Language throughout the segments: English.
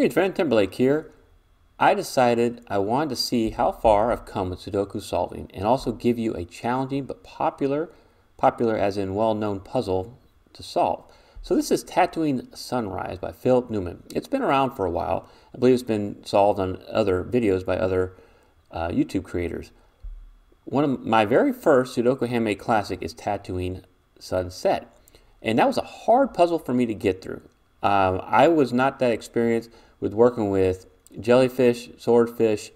Great, Van Timberlake here. I decided I wanted to see how far I've come with Sudoku solving and also give you a challenging but popular, popular as in well-known puzzle to solve. So this is Tatooine Sunrise by Philip Newman. It's been around for a while. I believe it's been solved on other videos by other uh, YouTube creators. One of my very first Sudoku Handmade Classic is Tatooine Sunset. And that was a hard puzzle for me to get through. Um, I was not that experienced with working with jellyfish, swordfish,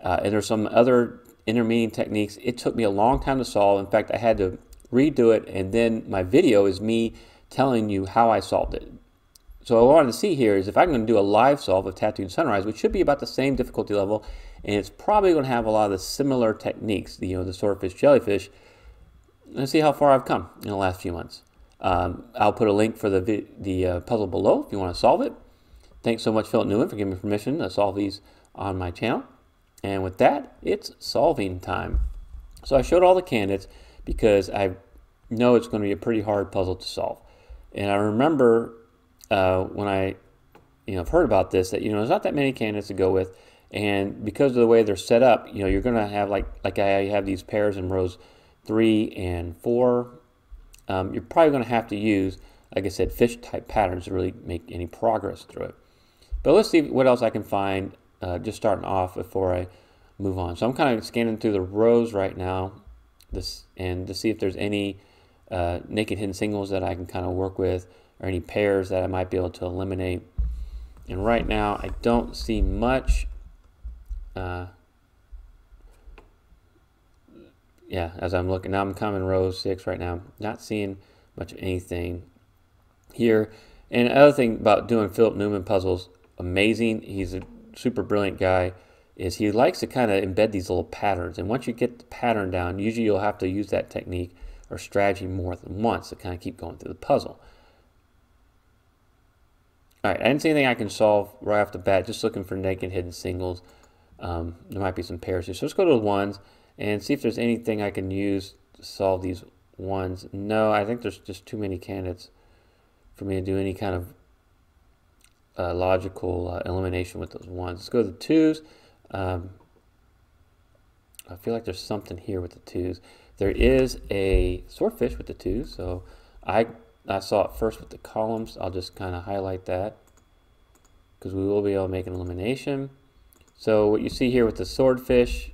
uh, and there's some other intermediate techniques. It took me a long time to solve. In fact, I had to redo it, and then my video is me telling you how I solved it. So what I wanted to see here is if I'm going to do a live solve of Tatooine Sunrise, which should be about the same difficulty level, and it's probably going to have a lot of the similar techniques, the, you know, the swordfish, jellyfish. Let's see how far I've come in the last few months. Um, I'll put a link for the, the uh, puzzle below if you want to solve it. Thanks so much, Philip Newman, for giving me permission to solve these on my channel. And with that, it's solving time. So I showed all the candidates because I know it's going to be a pretty hard puzzle to solve. And I remember uh, when I you know, I've heard about this that, you know, there's not that many candidates to go with. And because of the way they're set up, you know, you're going to have like, like I have these pairs in rows three and four um, you're probably going to have to use, like I said, fish type patterns to really make any progress through it. But let's see what else I can find uh, just starting off before I move on. So I'm kind of scanning through the rows right now this, and to see if there's any uh, naked hidden singles that I can kind of work with or any pairs that I might be able to eliminate. And right now I don't see much uh, yeah, as I'm looking now, I'm coming row six right now. Not seeing much of anything here. And another thing about doing Philip Newman puzzles, amazing. He's a super brilliant guy. Is he likes to kind of embed these little patterns, and once you get the pattern down, usually you'll have to use that technique or strategy more than once to kind of keep going through the puzzle. All right, I didn't see anything I can solve right off the bat. Just looking for naked hidden singles. Um, there might be some pairs here. So let's go to the ones and see if there's anything I can use to solve these ones. No, I think there's just too many candidates for me to do any kind of uh, logical uh, elimination with those ones. Let's go to the twos. Um, I feel like there's something here with the twos. There is a swordfish with the twos, so I, I saw it first with the columns. I'll just kind of highlight that because we will be able to make an elimination. So what you see here with the swordfish,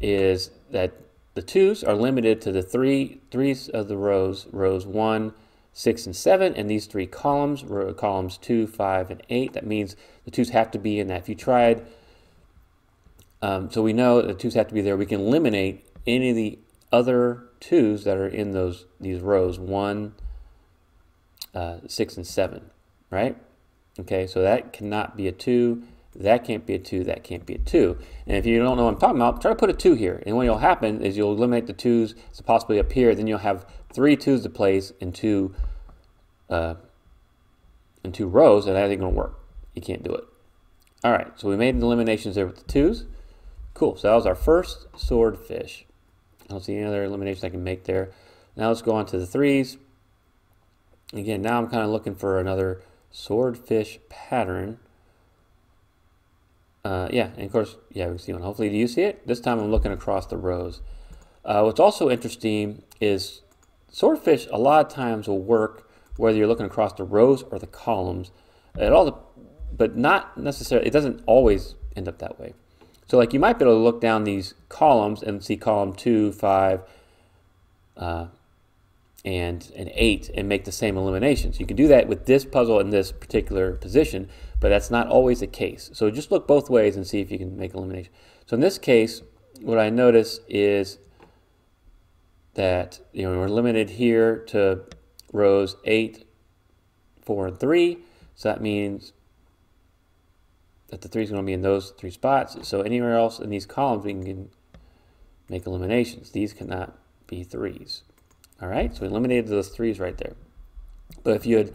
is that the twos are limited to the three threes of the rows, rows one, six, and seven, and these three columns, row, columns two, five, and eight. That means the twos have to be in that. If you tried, um, so we know the twos have to be there. We can eliminate any of the other twos that are in those these rows, one, uh, six, and seven, right? Okay, so that cannot be a two. That can't be a 2, that can't be a 2. And if you don't know what I'm talking about, try to put a 2 here. And what will happen is you'll eliminate the 2's so possibly up here. Then you'll have three 2's to place in two, uh, in two rows, and that ain't going to work. You can't do it. All right, so we made the eliminations there with the 2's. Cool, so that was our first swordfish. I don't see any other eliminations I can make there. Now let's go on to the 3's. Again, now I'm kind of looking for another swordfish pattern. Uh, yeah, and of course, yeah, we see one. Hopefully, do you see it? This time I'm looking across the rows. Uh, what's also interesting is swordfish a lot of times will work whether you're looking across the rows or the columns. It all, but not necessarily. It doesn't always end up that way. So, like you might be able to look down these columns and see column two, five, uh, and an 8 and make the same eliminations. You can do that with this puzzle in this particular position, but that's not always the case. So just look both ways and see if you can make elimination. So in this case, what I notice is that you know we're limited here to rows 8, 4, and 3. So that means that the 3 is going to be in those three spots. So anywhere else in these columns, we can make eliminations. These cannot be 3s. All right, so we eliminated those threes right there. But if you had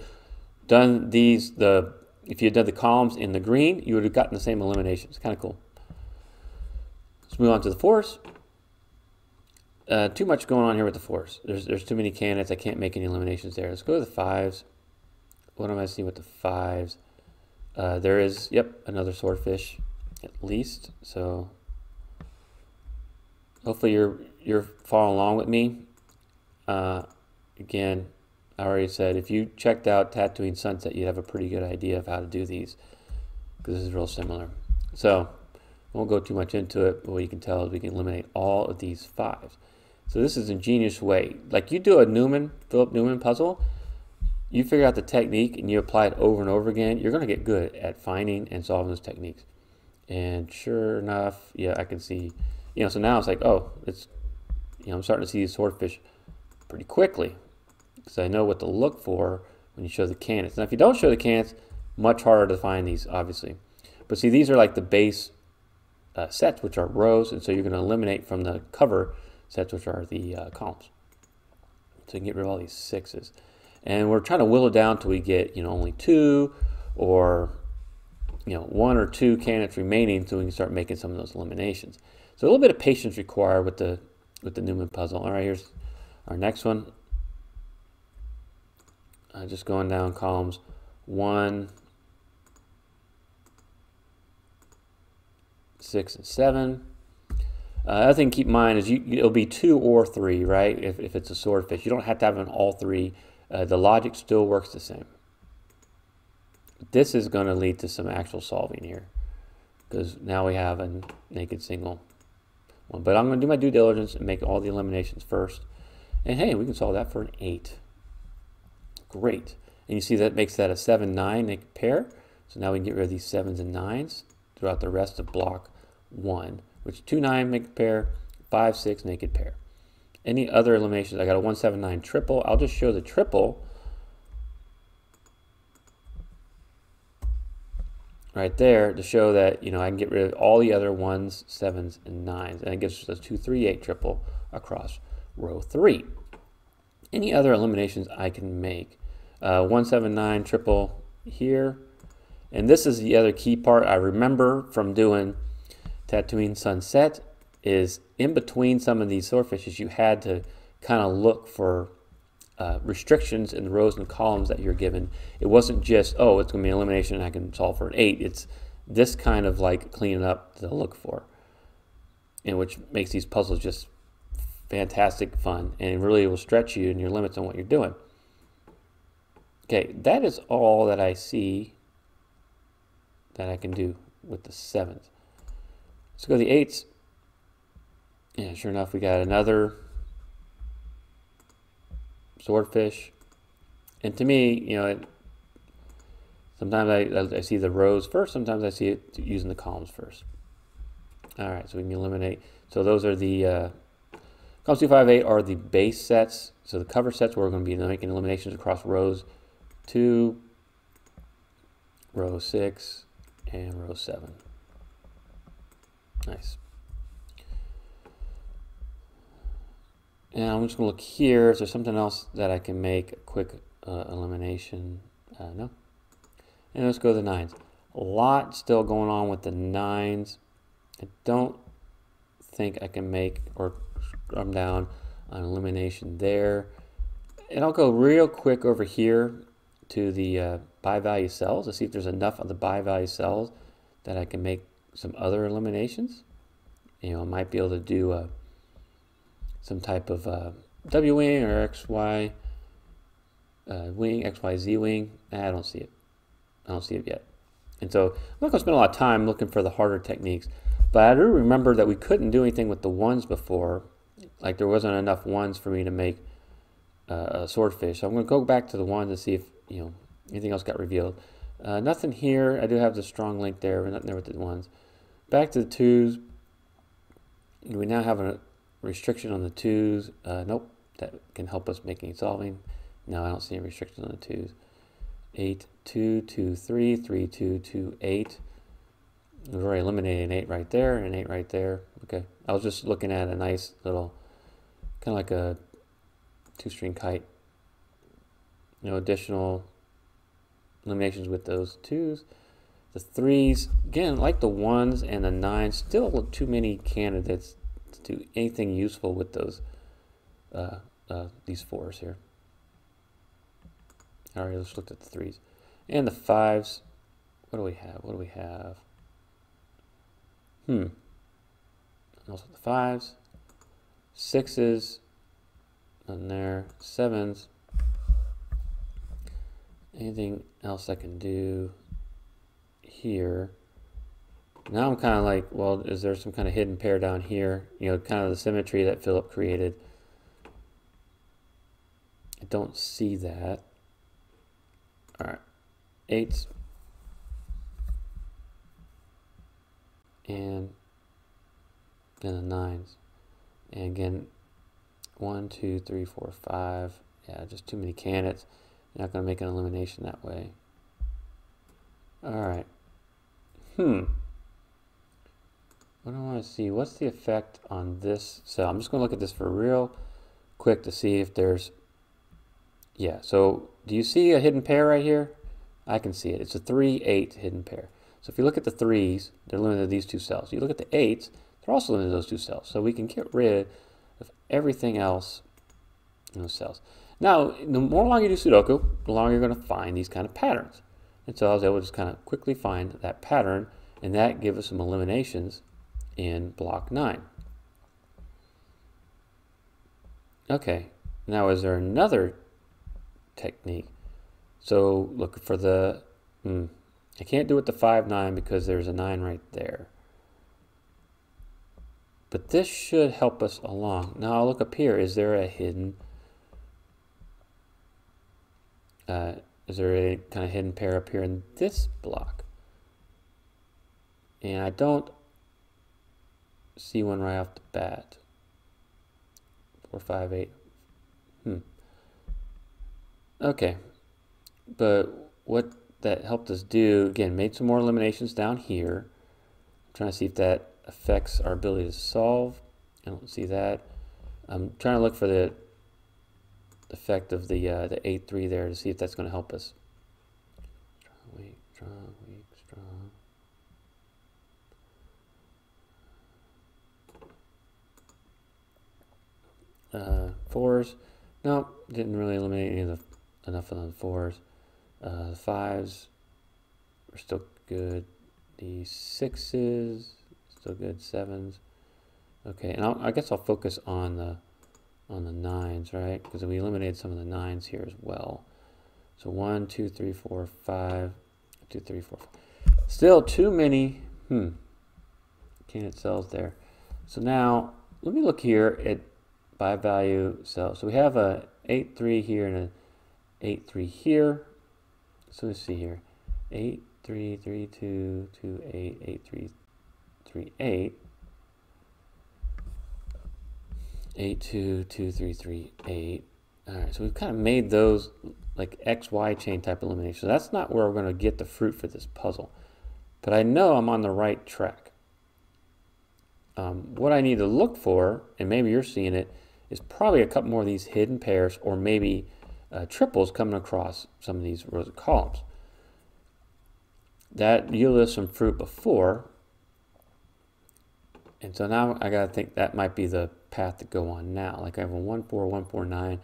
done these, the if you had done the columns in the green, you would have gotten the same eliminations. Kind of cool. Let's move on to the fours. Uh, too much going on here with the fours. There's there's too many candidates. I can't make any eliminations there. Let's go to the fives. What am I seeing with the fives? Uh, there is, yep, another swordfish at least. So hopefully you're you're following along with me. Uh, again, I already said if you checked out Tatooine Sunset, you'd have a pretty good idea of how to do these because this is real similar. So won't go too much into it, but what you can tell is we can eliminate all of these fives. So this is an ingenious way. Like you do a Newman, Philip Newman puzzle, you figure out the technique and you apply it over and over again, you're going to get good at finding and solving those techniques. And sure enough, yeah, I can see, you know, so now it's like, oh, it's, you know, I'm starting to see these swordfish pretty quickly because I know what to look for when you show the candidates. Now, if you don't show the candidates, much harder to find these, obviously. But see, these are like the base uh, sets, which are rows, and so you're going to eliminate from the cover sets, which are the uh, columns. So you can get rid of all these sixes. And we're trying to whittle it down till we get, you know, only two or, you know, one or two candidates remaining so we can start making some of those eliminations. So a little bit of patience required with the with the Newman puzzle. All right, here's our next one. Uh, just going down columns one, six, and seven. Uh, other thing to keep in mind is you, it'll be two or three, right? If, if it's a swordfish. You don't have to have an all three. Uh, the logic still works the same. This is going to lead to some actual solving here because now we have a naked single one. But I'm going to do my due diligence and make all the eliminations first. And hey, we can solve that for an 8. Great. And you see that makes that a 7-9 naked pair. So now we can get rid of these 7s and 9s throughout the rest of block 1, which 2-9 make a pair, 5-6 naked pair. Any other eliminations? I got a 179 triple. I'll just show the triple right there to show that you know I can get rid of all the other ones, sevens, and nines, and it gives us a two, three, eight triple across row three. Any other eliminations I can make? Uh, 179 triple here, and this is the other key part I remember from doing Tatooine Sunset is in between some of these swordfishes, you had to kind of look for uh, restrictions in the rows and columns that you're given. It wasn't just, oh, it's going to be elimination and I can solve for an 8. It's this kind of like cleaning up to look for, and which makes these puzzles just fantastic fun and really will stretch you and your limits on what you're doing. Okay, that is all that I see that I can do with the sevens. Let's go to the eights. Yeah, sure enough, we got another swordfish. And to me, you know, it, sometimes I, I see the rows first, sometimes I see it using the columns first. All right, so we can eliminate. So those are the, uh, columns 258 are the base sets. So the cover sets, we're going to be making eliminations across rows 2, row 6, and row 7. Nice. And I'm just going to look here. Is there something else that I can make a quick uh, elimination? Uh, no. And let's go to the nines. A lot still going on with the nines. I don't think I can make or come down an elimination there. And I'll go real quick over here to the uh, bivalue cells to see if there's enough of the bivalue cells that I can make some other eliminations. You know, I might be able to do a some type of uh, W wing or XY uh, wing, XYZ wing. I don't see it. I don't see it yet. And so I'm not going to spend a lot of time looking for the harder techniques. But I do remember that we couldn't do anything with the ones before. Like there wasn't enough ones for me to make uh, a swordfish. So I'm going to go back to the ones and see if you know anything else got revealed. Uh, nothing here. I do have the strong link there, but nothing there with the ones. Back to the twos. We now have a, restriction on the twos. Uh, nope, that can help us making solving. No, I don't see any restriction on the twos. 8, 2, 2, 3, 3, 2, 2, 8. We've already eliminated an 8 right there and an 8 right there. Okay, I was just looking at a nice little, kind of like a two-string kite. You know, additional eliminations with those twos. The threes, again, like the ones and the nines, still too many candidates to do anything useful with those uh, uh, these fours here. All right, let's look at the threes and the fives. what do we have? What do we have? Hmm. Also the fives, sixes, and there, sevens. Anything else I can do here? Now I'm kind of like, well, is there some kind of hidden pair down here? You know, kind of the symmetry that Philip created. I don't see that. All right, eights. And then the nines. And again, one, two, three, four, five. Yeah, just too many candidates. You're not going to make an elimination that way. All right. Hmm. What I want to see? What's the effect on this cell? I'm just going to look at this for real quick to see if there's... Yeah, so do you see a hidden pair right here? I can see it. It's a 3-8 hidden pair. So if you look at the 3s, they're limited to these two cells. You look at the 8s, they're also limited to those two cells. So we can get rid of everything else in those cells. Now, the more long you do Sudoku, the longer you're going to find these kind of patterns. And so I was able to just kind of quickly find that pattern, and that gives us some eliminations in block 9. Okay, now is there another technique? So look for the, hmm, I can't do it the 5, 9 because there's a 9 right there. But this should help us along. Now I'll look up here. Is there a hidden, uh, is there a kind of hidden pair up here in this block? And I don't see one right off the bat. Four, five, eight. Hmm. Okay. But what that helped us do, again, made some more eliminations down here. I'm trying to see if that affects our ability to solve. I don't see that. I'm trying to look for the effect of the uh, the 8-3 there to see if that's going to help us. Strong, weak, strong, weak, strong. Uh, fours, no, didn't really eliminate any of the enough of the fours. Uh, the fives are still good. The sixes, still good. Sevens, okay. And I'll, i guess I'll focus on the on the nines, right? Because we eliminated some of the nines here as well. So one, two, three, four, five, two, three, four. Five. Still too many. Hmm. Candidate cells there. So now let me look here at bivalue cell. So we have a 8, 3 here and a 8, 3 here. So let's see here. 8, 3, 3, 2, 2, 8, 8, 3, 3, 8. 8, 2, 2, 3, 3, 8. All right, so we've kind of made those like XY chain type elimination. So that's not where we're going to get the fruit for this puzzle. But I know I'm on the right track. Um, what I need to look for, and maybe you're seeing it, is probably a couple more of these hidden pairs or maybe uh, triples coming across some of these rows of columns. That yielded some fruit before, and so now I got to think that might be the path to go on now. Like I have a 1, 4, 1, 4, 9,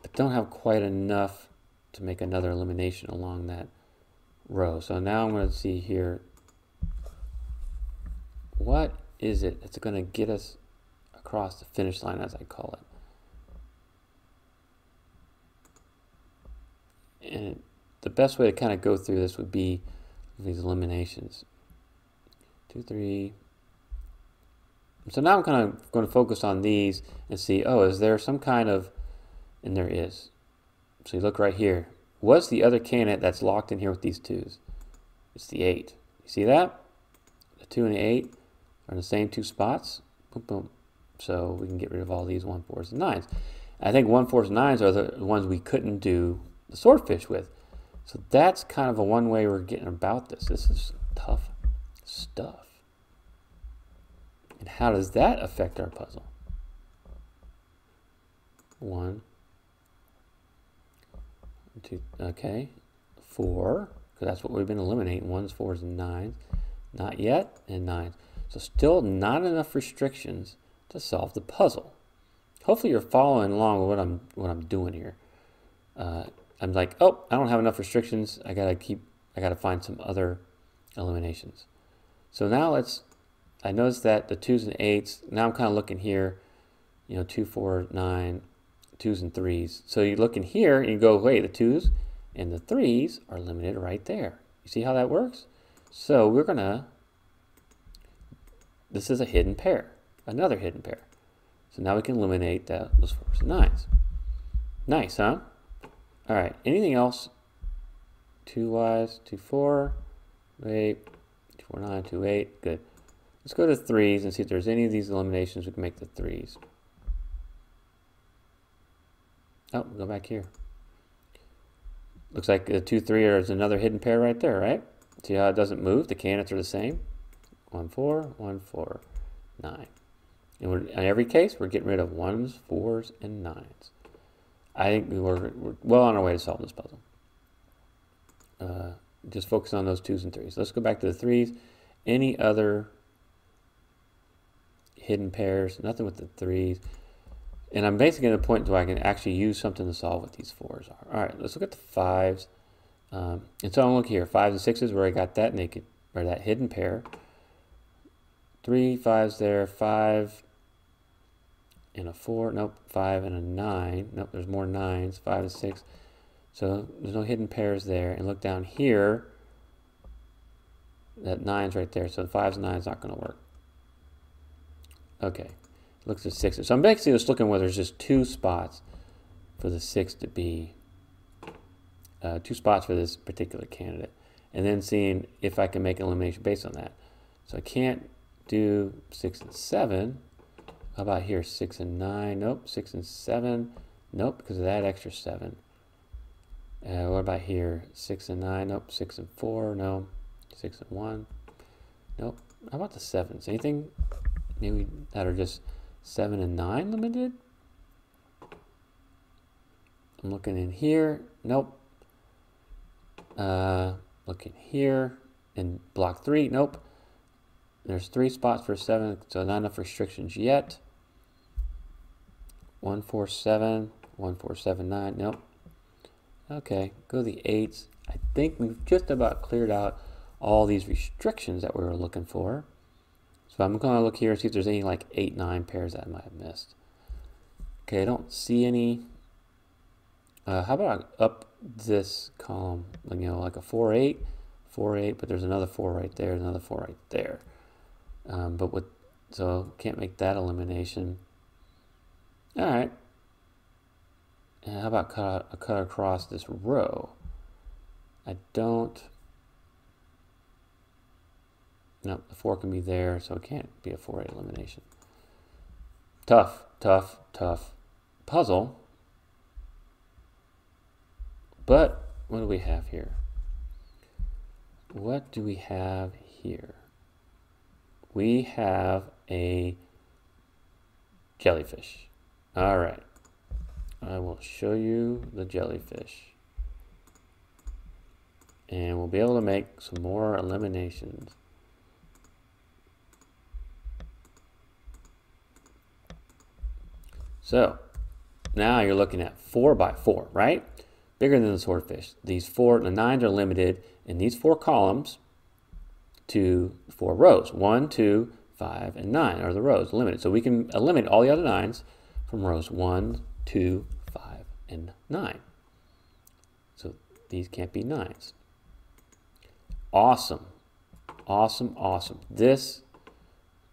but don't have quite enough to make another elimination along that row. So now I'm going to see here, what is it that's going to get us across the finish line, as I call it. And the best way to kind of go through this would be these eliminations. Two, three. So now I'm kind of going to focus on these and see, oh, is there some kind of, and there is. So you look right here. What's the other candidate that's locked in here with these twos? It's the eight. You see that? The two and the eight are in the same two spots. Boom, boom. So we can get rid of all these 1, 4s, and 9s. I think 1, 4s, and 9s are the ones we couldn't do the swordfish with. So that's kind of a one way we're getting about this. This is tough stuff. And how does that affect our puzzle? One, two, okay, four, because that's what we've been eliminating, ones, fours, and nines. Not yet, and nines. So still not enough restrictions to solve the puzzle. Hopefully you're following along with what I'm what I'm doing here. Uh, I'm like, oh, I don't have enough restrictions. I gotta keep I got to find some other eliminations. So now let's, I noticed that the twos and eights, now I'm kind of looking here, you know, two, four, nine, twos and threes. So you look in here and you go, wait, the twos and the threes are limited right there. You see how that works? So we're to, this is a hidden pair, another hidden pair. So now we can eliminate that, those fours and nines. Nice, huh? All right, anything else? Two Ys, two four, eight, two four nine, two eight, good. Let's go to threes and see if there's any of these eliminations we can make the threes. Oh, go back here. Looks like the two, three is another hidden pair right there, right? See how it doesn't move? The candidates are the same. One, four, one, four, nine. And in every case, we're getting rid of ones, fours, and nines. I think we're, we're well on our way to solve this puzzle. Uh, just focus on those twos and threes. Let's go back to the threes. Any other hidden pairs? Nothing with the threes. And I'm basically at a point where I can actually use something to solve what these fours are. All right, let's look at the fives. Um, and so I'm looking here, fives and sixes where I got that naked, or that hidden pair. Three fives there, five and a four, nope, five and a nine. Nope, there's more nines, five and six. So there's no hidden pairs there. And look down here, that nine's right there. So the fives and nine's not going to work. Okay, looks at sixes. So I'm basically just looking where there's just two spots for the six to be, uh, two spots for this particular candidate. And then seeing if I can make an elimination based on that. So I can't do six and seven. How about here, six and nine? Nope, six and seven. Nope, because of that extra seven. Uh, what about here? Six and nine? Nope. Six and four? No. Six and one? Nope. How about the sevens? Anything maybe that are just seven and nine limited? I'm looking in here. Nope. Uh, looking here in block three. Nope. There's three spots for seven, so not enough restrictions yet. One four seven, one four seven nine. Nope. Okay, go the eights. I think we've just about cleared out all these restrictions that we were looking for. So I'm going to look here and see if there's any like 8, 9 pairs that I might have missed. Okay, I don't see any. Uh, how about up this column? You know, like a 4, 8, 4, 8, but there's another 4 right there, another 4 right there. Um, but with, so can't make that elimination. All right, and how about cut, cut across this row? I don't, no, the 4 can be there, so it can't be a 4A elimination. Tough, tough, tough puzzle. But what do we have here? What do we have here? We have a jellyfish. All right. I will show you the jellyfish. And we'll be able to make some more eliminations. So, now you're looking at 4 by 4, right? Bigger than the swordfish. These four, the nines are limited in these four columns to four rows. One, two, five, and nine are the rows limited. So we can eliminate all the other nines from rows one, two, five, and 9. So these can't be 9s. Awesome. Awesome, awesome. This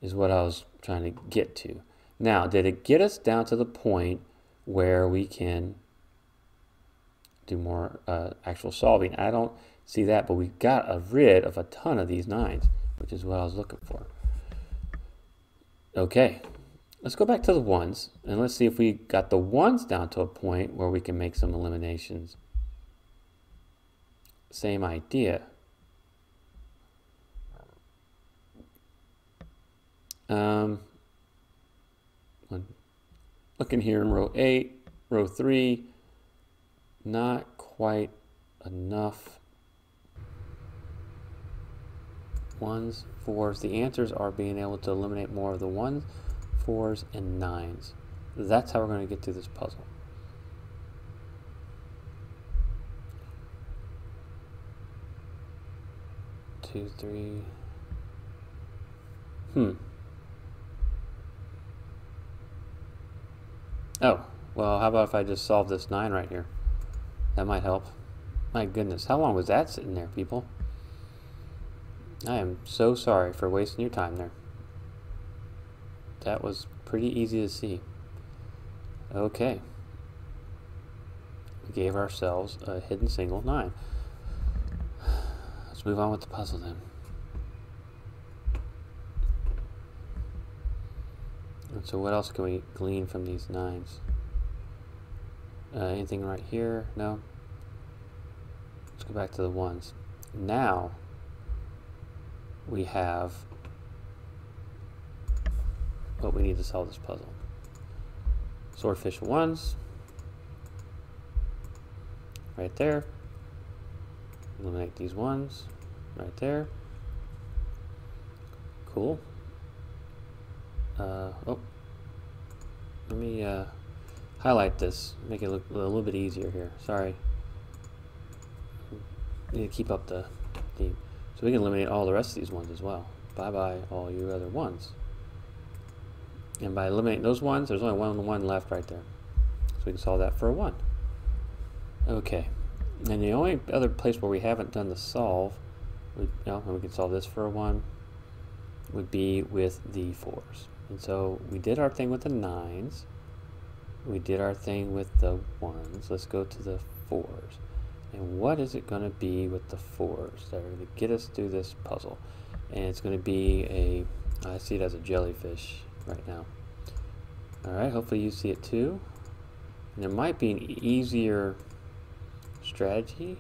is what I was trying to get to. Now, did it get us down to the point where we can do more uh, actual solving? I don't see that, but we got rid of a ton of these nines, which is what I was looking for. Okay, Let's go back to the ones and let's see if we got the ones down to a point where we can make some eliminations. Same idea. Um, looking here in row 8, row 3, not quite enough ones, fours. The answers are being able to eliminate more of the ones fours, and nines. That's how we're going to get through this puzzle. two, three. Hmm. Oh, well, how about if I just solve this 9 right here? That might help. My goodness, how long was that sitting there, people? I am so sorry for wasting your time there. That was pretty easy to see. Okay. We gave ourselves a hidden single 9. Let's move on with the puzzle then. And so what else can we glean from these nines? Uh, anything right here? No? Let's go back to the ones. Now, we have what we need to solve this puzzle. Swordfish ones, right there. Eliminate these ones, right there. Cool. Uh, oh, let me uh, highlight this, make it look a little bit easier here. Sorry. Need to keep up the theme. So we can eliminate all the rest of these ones as well. Bye-bye all your other ones. And by eliminating those ones, there's only one one left right there. So we can solve that for a 1. Okay. And the only other place where we haven't done the solve, we, no, and we can solve this for a 1, would be with the 4s. And so we did our thing with the 9s. We did our thing with the 1s. Let's go to the 4s. And what is it going to be with the 4s that are going to get us through this puzzle? And it's going to be a, I see it as a jellyfish right now. Alright, hopefully you see it too. And there might be an easier strategy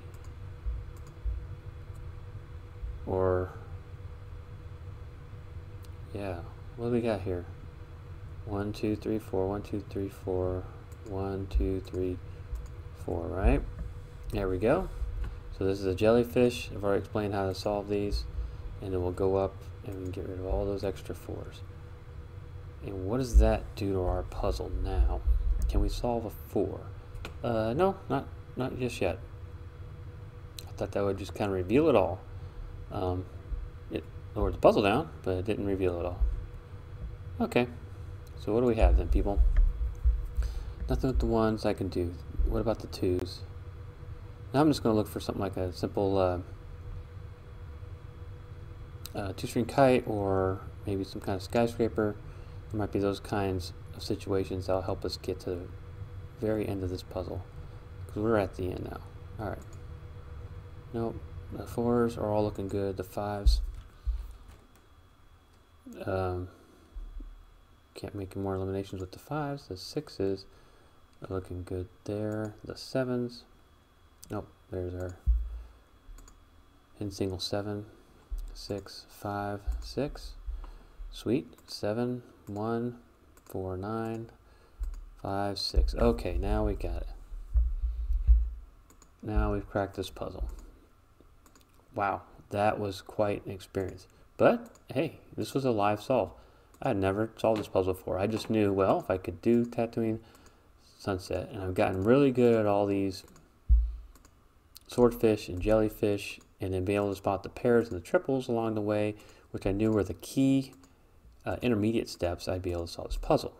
or yeah what do we got here? One two three four. One two three four. One two three four right? There we go. So this is a jellyfish. I've already explained how to solve these. And then we'll go up and we can get rid of all those extra fours. And what does that do to our puzzle now? Can we solve a four? Uh, no not not just yet. I thought that would just kind of reveal it all. Um, it lowered the puzzle down, but it didn't reveal it all. Okay, so what do we have then, people? Nothing with the ones I can do. What about the twos? Now I'm just going to look for something like a simple uh, uh, two-string kite or maybe some kind of skyscraper. There might be those kinds of situations that'll help us get to the very end of this puzzle. Because we're at the end now. Alright. Nope. The fours are all looking good. The fives. Um, can't make more eliminations with the fives. The sixes are looking good there. The sevens. Nope. There's our in single seven, six, five, six. Sweet. Seven, one, four, nine, five, six. Okay, now we got it. Now we've cracked this puzzle. Wow, that was quite an experience. But, hey, this was a live solve. I had never solved this puzzle before. I just knew, well, if I could do Tatooine Sunset, and I've gotten really good at all these swordfish and jellyfish, and then being able to spot the pairs and the triples along the way, which I knew were the key uh, intermediate steps, I'd be able to solve this puzzle.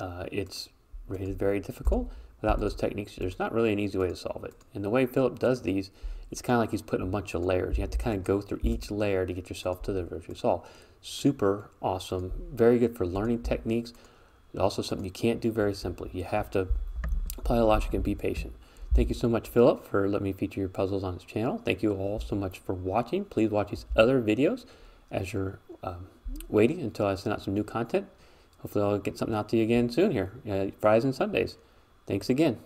Uh, it's rated very difficult, without those techniques, there's not really an easy way to solve it. And the way Philip does these, it's kind of like he's putting a bunch of layers. You have to kind of go through each layer to get yourself to the virtual solve. Super awesome, very good for learning techniques. Also something you can't do very simply. You have to apply logic and be patient. Thank you so much, Philip, for letting me feature your puzzles on this channel. Thank you all so much for watching. Please watch these other videos as you're um, waiting until I send out some new content. Hopefully I'll get something out to you again soon here, uh, Fridays and Sundays. Thanks again.